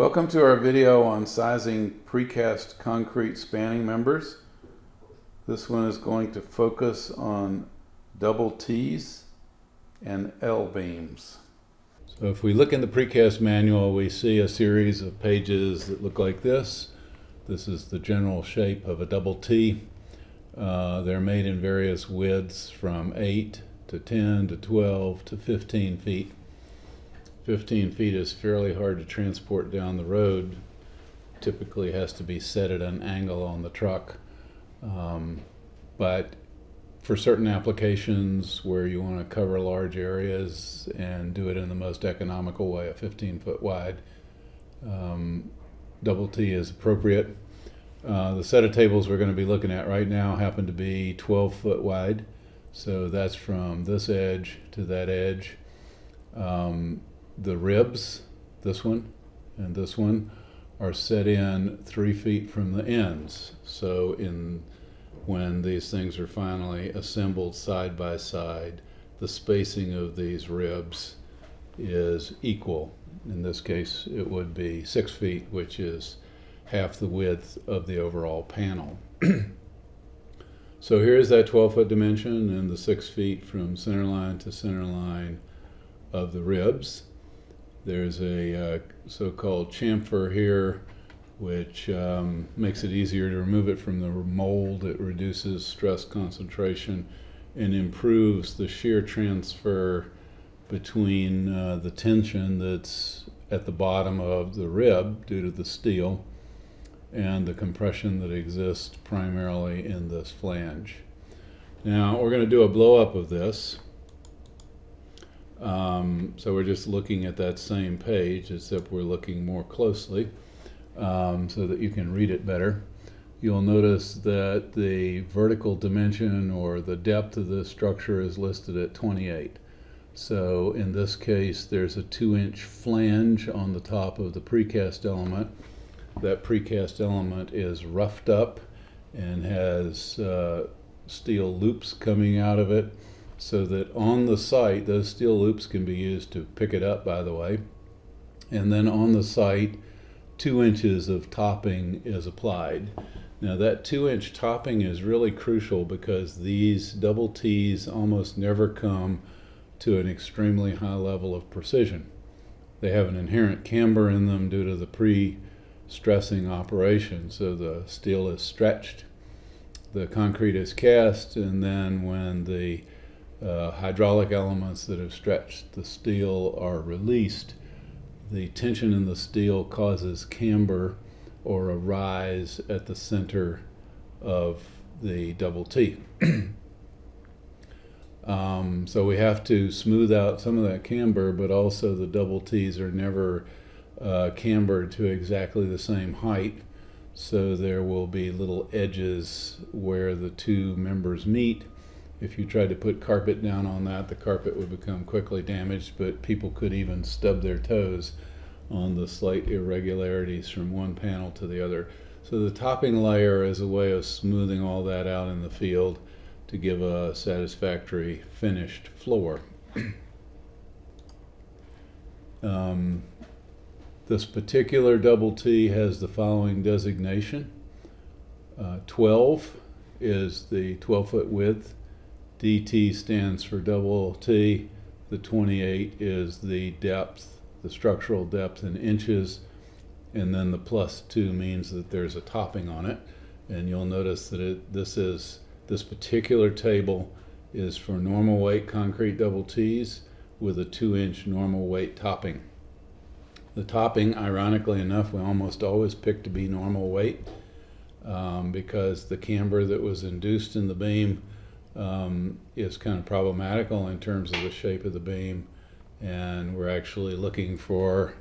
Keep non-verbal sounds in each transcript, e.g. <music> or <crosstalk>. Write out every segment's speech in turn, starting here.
Welcome to our video on sizing precast concrete spanning members. This one is going to focus on double T's and L beams. So if we look in the precast manual, we see a series of pages that look like this. This is the general shape of a double T. Uh, they're made in various widths from 8 to 10 to 12 to 15 feet. 15 feet is fairly hard to transport down the road. Typically has to be set at an angle on the truck. Um, but for certain applications where you want to cover large areas and do it in the most economical way, a 15 foot wide, um, double T is appropriate. Uh, the set of tables we're going to be looking at right now happen to be 12 foot wide. So that's from this edge to that edge. Um, the ribs, this one and this one, are set in three feet from the ends. So in when these things are finally assembled side by side, the spacing of these ribs is equal. In this case, it would be six feet, which is half the width of the overall panel. <clears throat> so here's that 12 foot dimension and the six feet from center line to center line of the ribs. There's a uh, so-called chamfer here, which um, makes it easier to remove it from the mold. It reduces stress concentration and improves the shear transfer between uh, the tension that's at the bottom of the rib due to the steel and the compression that exists primarily in this flange. Now we're going to do a blow up of this. Um, so we're just looking at that same page, except we're looking more closely um, so that you can read it better. You'll notice that the vertical dimension or the depth of the structure is listed at 28. So in this case, there's a two inch flange on the top of the precast element. That precast element is roughed up and has uh, steel loops coming out of it so that on the site, those steel loops can be used to pick it up, by the way. And then on the site, two inches of topping is applied. Now that two inch topping is really crucial because these double T's almost never come to an extremely high level of precision. They have an inherent camber in them due to the pre-stressing operation, so the steel is stretched, the concrete is cast, and then when the uh, hydraulic elements that have stretched the steel are released, the tension in the steel causes camber or a rise at the center of the double T. <clears throat> um, so we have to smooth out some of that camber, but also the double T's are never uh, cambered to exactly the same height. So there will be little edges where the two members meet if you tried to put carpet down on that, the carpet would become quickly damaged, but people could even stub their toes on the slight irregularities from one panel to the other. So the topping layer is a way of smoothing all that out in the field to give a satisfactory finished floor. <clears throat> um, this particular double T has the following designation. Uh, 12 is the 12 foot width DT stands for double T. The 28 is the depth, the structural depth in inches, and then the plus 2 means that there's a topping on it. And you'll notice that it, this is this particular table is for normal weight concrete double T's with a 2 inch normal weight topping. The topping, ironically enough, we almost always pick to be normal weight um, because the camber that was induced in the beam um, is kind of problematical in terms of the shape of the beam and we're actually looking for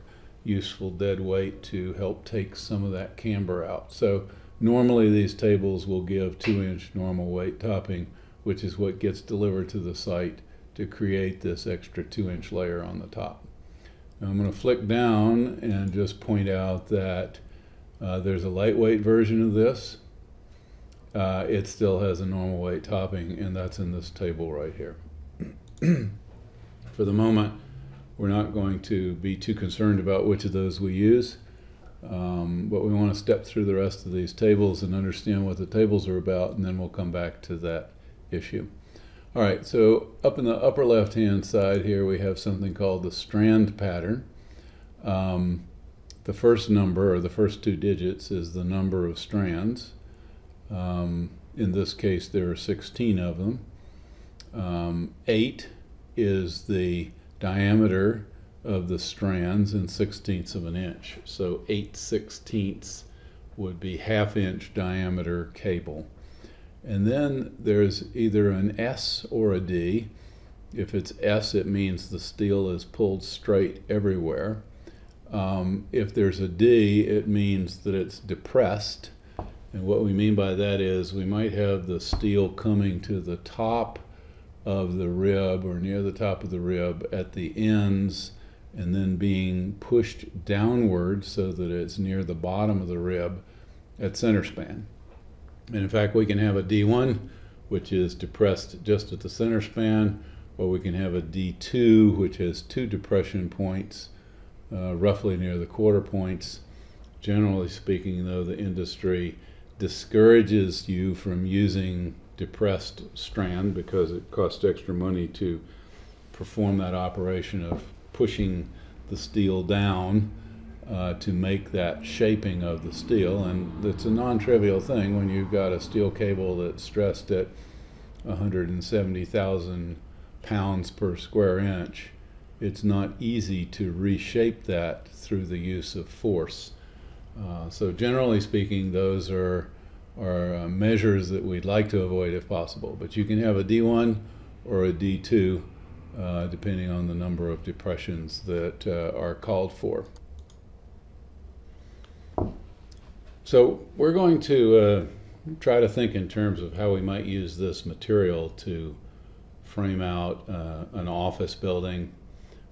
useful dead weight to help take some of that camber out. So normally these tables will give two inch normal weight topping which is what gets delivered to the site to create this extra two inch layer on the top. Now I'm going to flick down and just point out that uh, there's a lightweight version of this uh, it still has a normal weight topping, and that's in this table right here. <clears throat> For the moment, we're not going to be too concerned about which of those we use. Um, but we want to step through the rest of these tables and understand what the tables are about, and then we'll come back to that issue. All right, so up in the upper left-hand side here, we have something called the strand pattern. Um, the first number, or the first two digits, is the number of strands. Um, in this case, there are 16 of them. Um, 8 is the diameter of the strands in sixteenths of an inch. So 8 sixteenths would be half inch diameter cable. And then there's either an S or a D. If it's S, it means the steel is pulled straight everywhere. Um, if there's a D, it means that it's depressed. And what we mean by that is we might have the steel coming to the top of the rib or near the top of the rib at the ends and then being pushed downward so that it's near the bottom of the rib at center span. And in fact, we can have a D1, which is depressed just at the center span, or we can have a D2, which has two depression points, uh, roughly near the quarter points. Generally speaking, though, the industry discourages you from using depressed strand because it costs extra money to perform that operation of pushing the steel down uh, to make that shaping of the steel. And it's a non-trivial thing when you've got a steel cable that's stressed at 170,000 pounds per square inch. It's not easy to reshape that through the use of force. Uh, so generally speaking, those are, are uh, measures that we'd like to avoid if possible. But you can have a D1 or a D2 uh, depending on the number of depressions that uh, are called for. So we're going to uh, try to think in terms of how we might use this material to frame out an office building.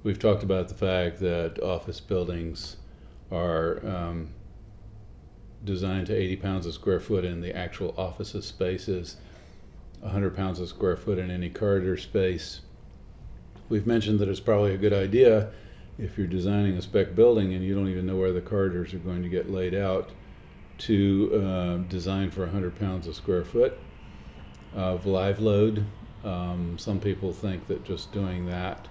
We've talked about the fact that office buildings are um, designed to 80 pounds a square foot in the actual offices spaces, 100 pounds a square foot in any corridor space. We've mentioned that it's probably a good idea if you're designing a spec building and you don't even know where the corridors are going to get laid out to uh, design for 100 pounds a square foot of live load. Um, some people think that just doing that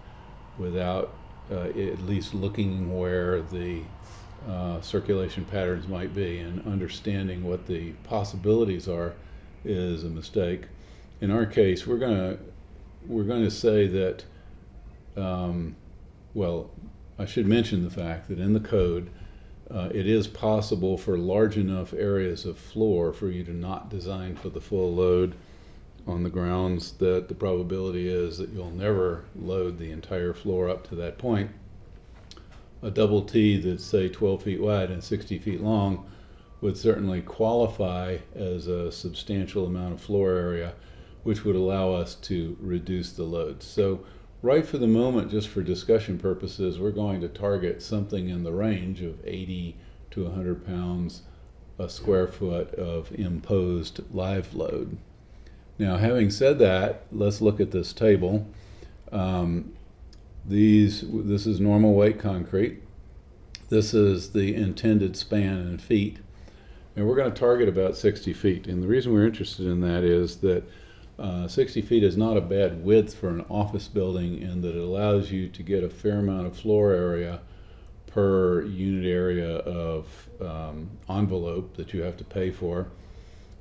without uh, at least looking where the uh, circulation patterns might be and understanding what the possibilities are is a mistake. In our case, we're gonna we're going to say that. Um, well, I should mention the fact that in the code, uh, it is possible for large enough areas of floor for you to not design for the full load on the grounds that the probability is that you'll never load the entire floor up to that point. A double T that's say 12 feet wide and 60 feet long would certainly qualify as a substantial amount of floor area which would allow us to reduce the load. So right for the moment, just for discussion purposes, we're going to target something in the range of 80 to 100 pounds a square foot of imposed live load. Now, having said that, let's look at this table. Um, these, this is normal weight concrete. This is the intended span in feet. And we're going to target about 60 feet. And the reason we're interested in that is that uh, 60 feet is not a bad width for an office building in that it allows you to get a fair amount of floor area per unit area of um, envelope that you have to pay for,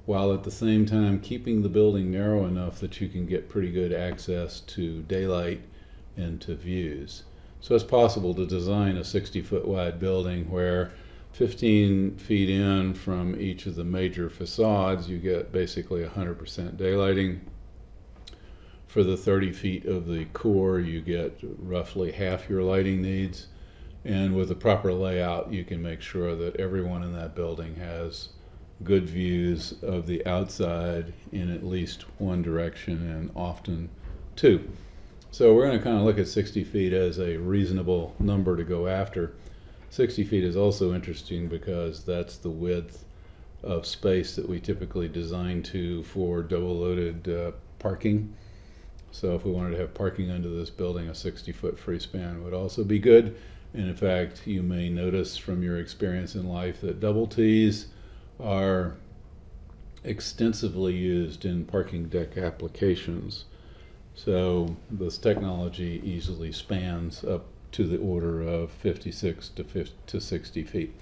while at the same time keeping the building narrow enough that you can get pretty good access to daylight and to views. So it's possible to design a 60 foot wide building where 15 feet in from each of the major facades, you get basically 100% daylighting. For the 30 feet of the core, you get roughly half your lighting needs. And with the proper layout, you can make sure that everyone in that building has good views of the outside in at least one direction and often two. So we're going to kind of look at 60 feet as a reasonable number to go after. 60 feet is also interesting because that's the width of space that we typically design to for double loaded uh, parking. So if we wanted to have parking under this building, a 60 foot free span would also be good. And in fact, you may notice from your experience in life that double T's are extensively used in parking deck applications. So this technology easily spans up to the order of 56 to, 50, to 60 feet.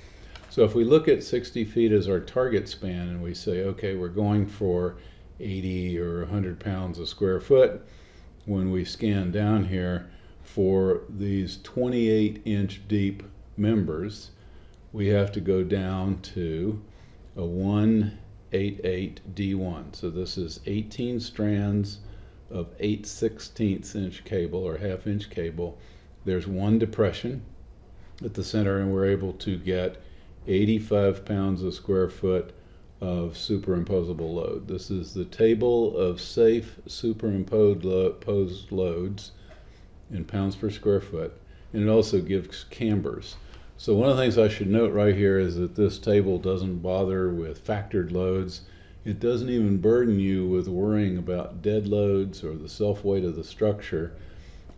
So if we look at 60 feet as our target span and we say, okay, we're going for 80 or 100 pounds a square foot, when we scan down here for these 28 inch deep members, we have to go down to a 188 D1. So this is 18 strands of 8 16ths inch cable or half inch cable. There's one depression at the center and we're able to get 85 pounds a square foot of superimposable load. This is the table of safe superimposed loads in pounds per square foot, and it also gives cambers. So one of the things I should note right here is that this table doesn't bother with factored loads. It doesn't even burden you with worrying about dead loads or the self-weight of the structure.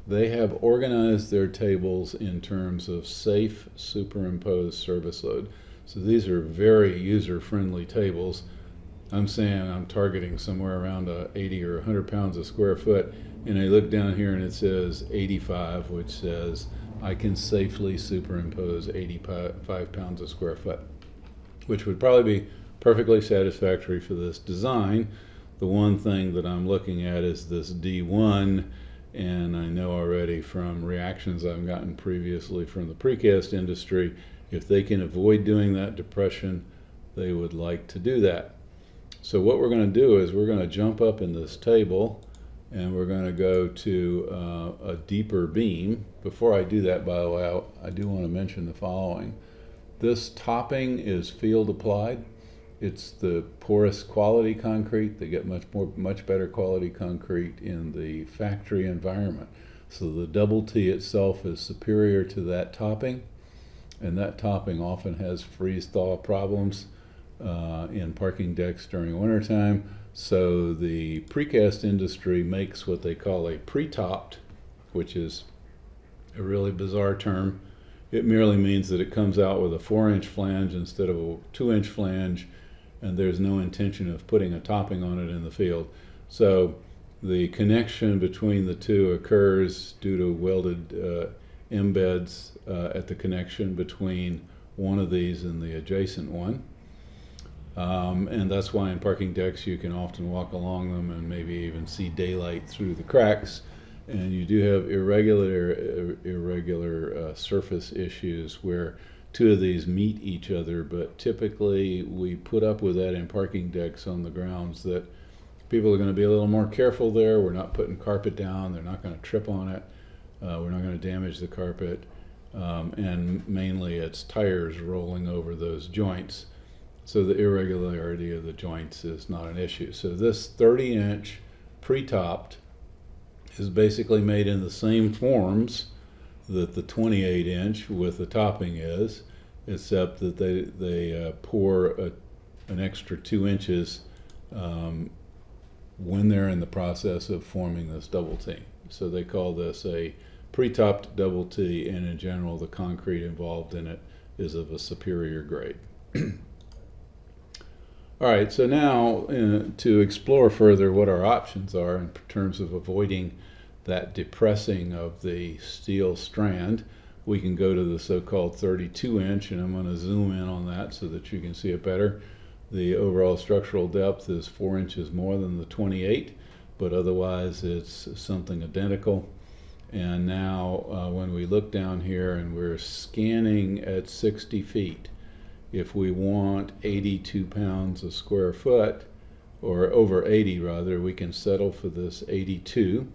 They have organized their tables in terms of safe superimposed service load. So these are very user-friendly tables. I'm saying I'm targeting somewhere around 80 or 100 pounds a square foot, and I look down here and it says 85, which says I can safely superimpose 85 pounds a square foot, which would probably be perfectly satisfactory for this design. The one thing that I'm looking at is this D1, and I know already from reactions I've gotten previously from the precast industry if they can avoid doing that depression, they would like to do that. So what we're going to do is we're going to jump up in this table and we're going to go to uh, a deeper beam. Before I do that, by the way, I, I do want to mention the following. This topping is field applied. It's the porous quality concrete. They get much more, much better quality concrete in the factory environment. So the double T itself is superior to that topping and that topping often has freeze thaw problems uh, in parking decks during wintertime. So the precast industry makes what they call a pre-topped, which is a really bizarre term. It merely means that it comes out with a four inch flange instead of a two inch flange, and there's no intention of putting a topping on it in the field. So the connection between the two occurs due to welded uh, embeds uh, at the connection between one of these and the adjacent one. Um, and that's why in parking decks you can often walk along them and maybe even see daylight through the cracks. And you do have irregular, irregular uh, surface issues where two of these meet each other, but typically we put up with that in parking decks on the grounds that people are going to be a little more careful there. We're not putting carpet down, they're not going to trip on it. Uh, we're not going to damage the carpet. Um, and mainly it's tires rolling over those joints. So the irregularity of the joints is not an issue. So this 30 inch pre-topped is basically made in the same forms that the 28 inch with the topping is, except that they, they uh, pour a, an extra two inches um, when they're in the process of forming this double T. So they call this a pre-topped double T, and in general, the concrete involved in it is of a superior grade. <clears throat> All right, so now uh, to explore further what our options are in terms of avoiding that depressing of the steel strand, we can go to the so-called 32 inch, and I'm going to zoom in on that so that you can see it better. The overall structural depth is 4 inches more than the 28, but otherwise it's something identical. And now uh, when we look down here and we're scanning at 60 feet, if we want 82 pounds a square foot, or over 80 rather, we can settle for this 82,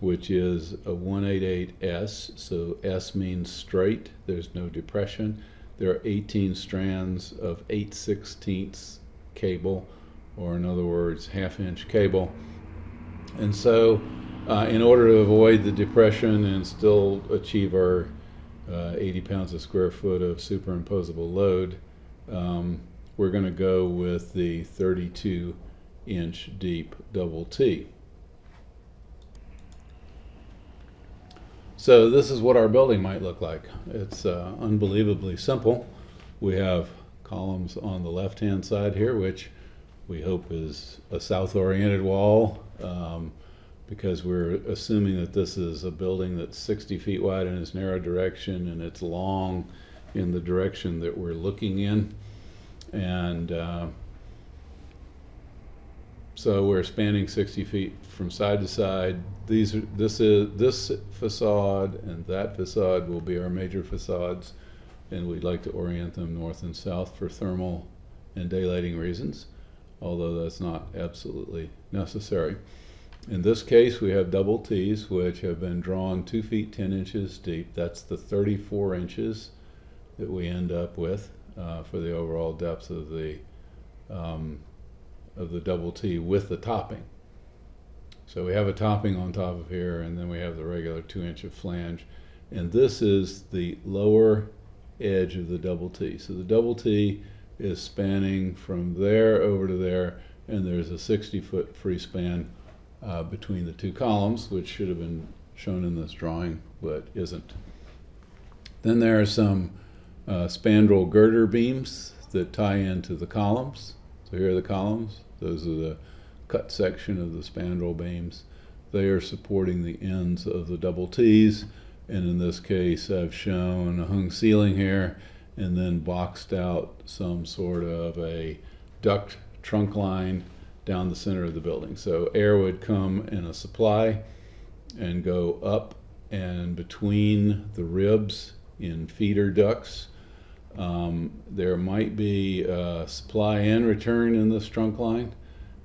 which is a 188S. So S means straight, there's no depression. There are 18 strands of 8 16ths cable, or in other words, half inch cable. And so uh, in order to avoid the depression and still achieve our uh, 80 pounds a square foot of superimposable load, um, we're going to go with the 32 inch deep double T. So this is what our building might look like. It's uh, unbelievably simple. We have columns on the left-hand side here, which we hope is a south-oriented wall um, because we're assuming that this is a building that's 60 feet wide in its narrow direction and it's long in the direction that we're looking in. And uh, so we're spanning 60 feet from side to side. These are, this is this facade and that facade will be our major facades, and we'd like to orient them north and south for thermal and daylighting reasons, although that's not absolutely necessary. In this case, we have double T's, which have been drawn two feet 10 inches deep. That's the 34 inches that we end up with uh, for the overall depth of the um, of the double T with the topping. So we have a topping on top of here, and then we have the regular two inch of flange. And this is the lower edge of the double T. So the double T is spanning from there over to there, and there's a 60 foot free span uh, between the two columns, which should have been shown in this drawing, but isn't. Then there are some uh, spandrel girder beams that tie into the columns. So here are the columns. Those are the cut section of the spandrel beams. They are supporting the ends of the double T's. And in this case, I've shown a hung ceiling here and then boxed out some sort of a duct trunk line down the center of the building. So air would come in a supply and go up and between the ribs in feeder ducts um, there might be uh, supply and return in this trunk line,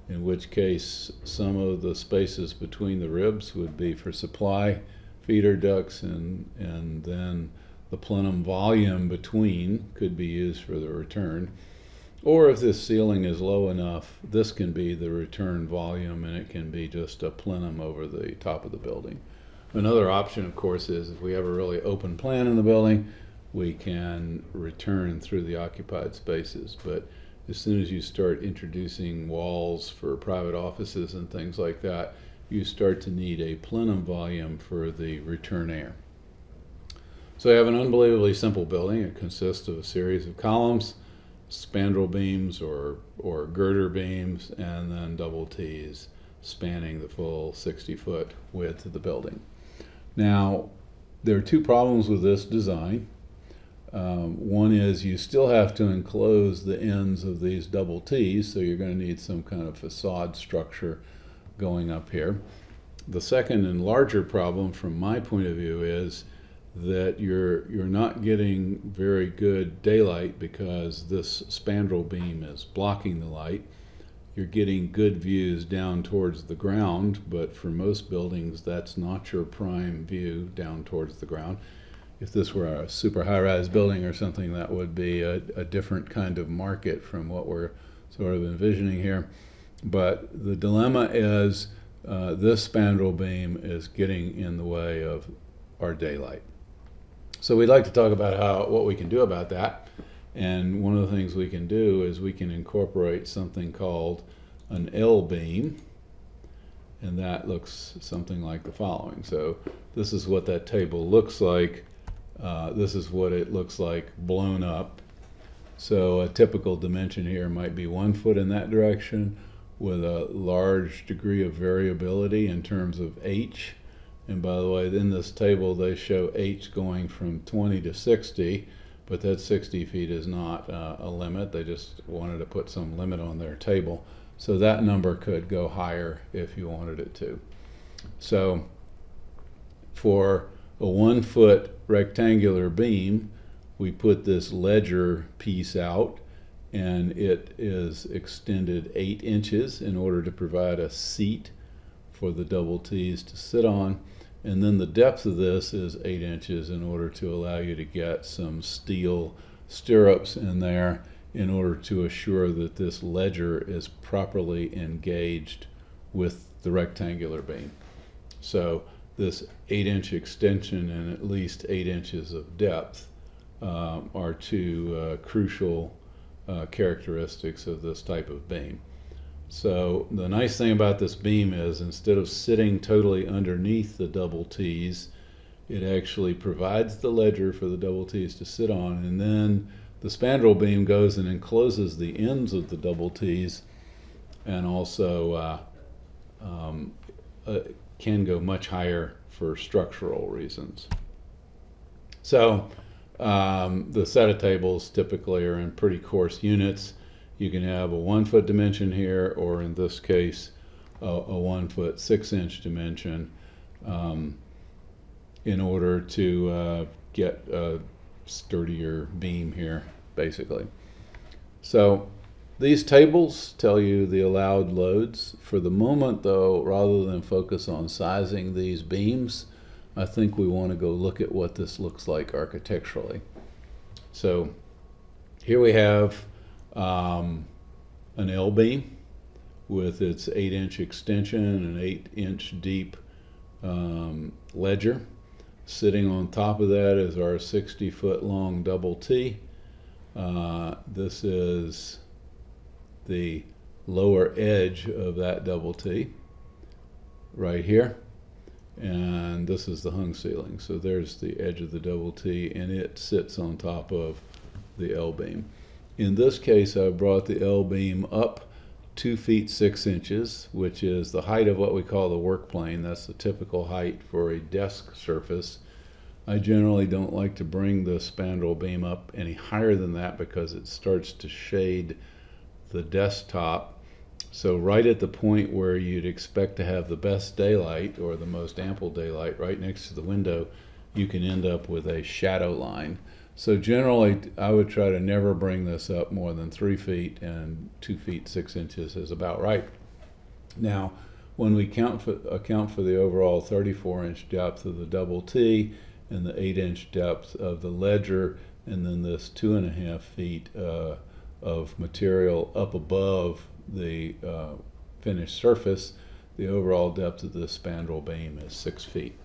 in which case some of the spaces between the ribs would be for supply feeder ducts and, and then the plenum volume between could be used for the return. Or if this ceiling is low enough, this can be the return volume and it can be just a plenum over the top of the building. Another option, of course, is if we have a really open plan in the building, we can return through the occupied spaces. But as soon as you start introducing walls for private offices and things like that, you start to need a plenum volume for the return air. So I have an unbelievably simple building. It consists of a series of columns, spandrel beams or, or girder beams, and then double T's spanning the full 60 foot width of the building. Now, there are two problems with this design. Um, one is you still have to enclose the ends of these double T's, so you're going to need some kind of facade structure going up here. The second and larger problem from my point of view is that you're you're not getting very good daylight because this spandrel beam is blocking the light. You're getting good views down towards the ground, but for most buildings that's not your prime view down towards the ground if this were a super high-rise building or something, that would be a, a, different kind of market from what we're sort of envisioning here. But the dilemma is uh, this spandrel beam is getting in the way of our daylight. So we'd like to talk about how what we can do about that. And one of the things we can do is we can incorporate something called an L beam. And that looks something like the following. So this is what that table looks like uh, this is what it looks like blown up. So a typical dimension here might be one foot in that direction with a large degree of variability in terms of H. And by the way, in this table, they show H going from 20 to 60, but that 60 feet is not uh, a limit. They just wanted to put some limit on their table. So that number could go higher if you wanted it to. So for a one foot rectangular beam, we put this ledger piece out and it is extended eight inches in order to provide a seat for the double T's to sit on. And then the depth of this is eight inches in order to allow you to get some steel stirrups in there in order to assure that this ledger is properly engaged with the rectangular beam. So this eight inch extension and at least eight inches of depth um, are two uh, crucial uh, characteristics of this type of beam. So the nice thing about this beam is instead of sitting totally underneath the double T's, it actually provides the ledger for the double T's to sit on, and then the spandrel beam goes and encloses the ends of the double T's and also uh, um, uh, can go much higher for structural reasons. So um, the set of tables typically are in pretty coarse units. You can have a one foot dimension here, or in this case, a, a one foot six inch dimension um, in order to uh, get a sturdier beam here, basically. So these tables tell you the allowed loads. For the moment, though, rather than focus on sizing these beams, I think we want to go look at what this looks like architecturally. So here we have um, an L-beam with its 8-inch extension and 8-inch deep um, ledger. Sitting on top of that is our 60-foot long double T. Uh, this is the lower edge of that double T right here. And this is the hung ceiling. So there's the edge of the double T, and it sits on top of the L-beam. In this case, I brought the L-beam up two feet six inches, which is the height of what we call the work plane. That's the typical height for a desk surface. I generally don't like to bring the spandrel beam up any higher than that because it starts to shade the desktop. So right at the point where you'd expect to have the best daylight or the most ample daylight right next to the window, you can end up with a shadow line. So generally, I would try to never bring this up more than three feet, and two feet six inches is about right. Now, when we count for, account for the overall 34-inch depth of the double T and the 8-inch depth of the ledger, and then this two and a half feet uh, of material up above the uh, finished surface, the overall depth of the spandrel beam is six feet.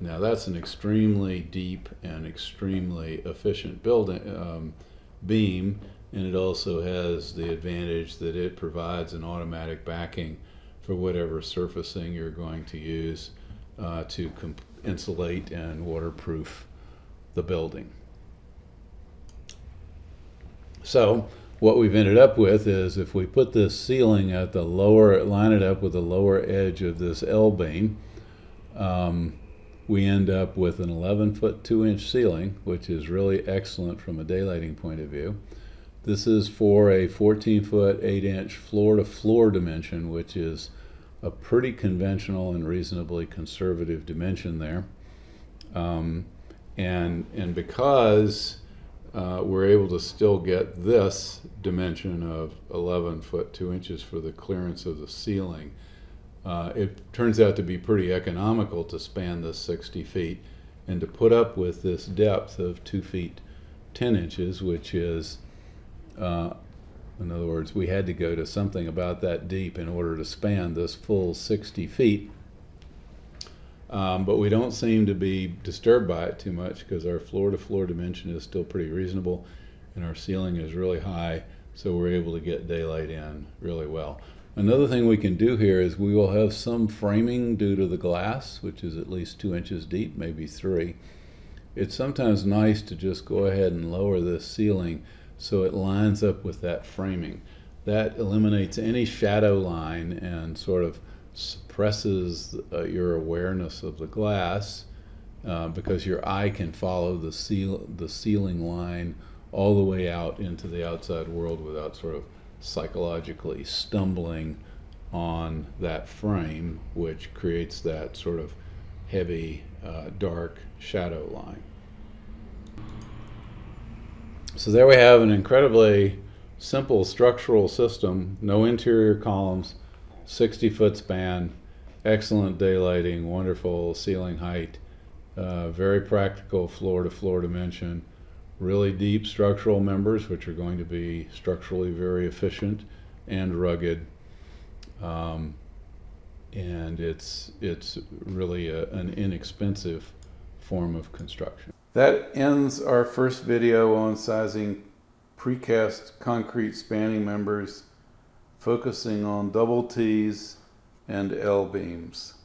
Now that's an extremely deep and extremely efficient building um, beam, and it also has the advantage that it provides an automatic backing for whatever surfacing you're going to use uh, to insulate and waterproof the building. So what we've ended up with is if we put this ceiling at the lower, line it up with the lower edge of this L beam, um, we end up with an 11 foot 2 inch ceiling, which is really excellent from a daylighting point of view. This is for a 14 foot 8 inch floor to floor dimension, which is a pretty conventional and reasonably conservative dimension there. Um, and, and because uh, we're able to still get this dimension of 11 foot 2 inches for the clearance of the ceiling. Uh, it turns out to be pretty economical to span this 60 feet and to put up with this depth of 2 feet 10 inches, which is, uh, in other words, we had to go to something about that deep in order to span this full 60 feet. Um, but we don't seem to be disturbed by it too much because our floor to floor dimension is still pretty reasonable and our ceiling is really high so we're able to get daylight in really well. Another thing we can do here is we will have some framing due to the glass which is at least two inches deep, maybe three. It's sometimes nice to just go ahead and lower this ceiling so it lines up with that framing. That eliminates any shadow line and sort of suppresses uh, your awareness of the glass uh, because your eye can follow the, the ceiling line all the way out into the outside world without sort of psychologically stumbling on that frame, which creates that sort of heavy, uh, dark shadow line. So there we have an incredibly simple structural system, no interior columns, 60 foot span, excellent daylighting, wonderful ceiling height, uh, very practical floor to floor dimension, really deep structural members, which are going to be structurally very efficient and rugged. Um, and it's, it's really a, an inexpensive form of construction. That ends our first video on sizing precast concrete spanning members focusing on double T's and L beams.